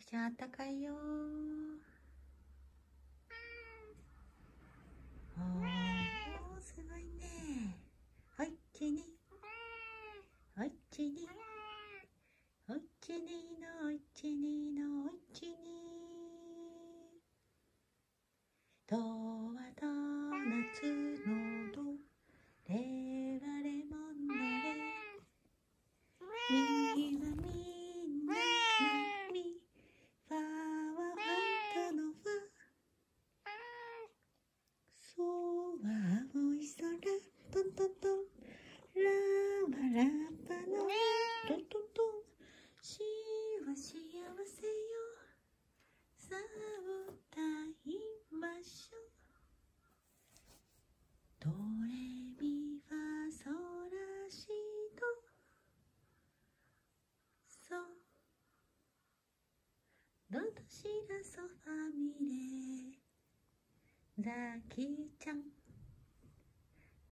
くちゃあったかいよ。おーすごいね。おいちにおいちにおいちにのおいちにのおいちにとはと夏のどれはレモンのれみはみんなのみファは花のファそうは青い空トントントンラはラッパのラトントントンしは幸せよさあ歌いましょうドレミファソラシドソドドシラソファミレザキちゃん。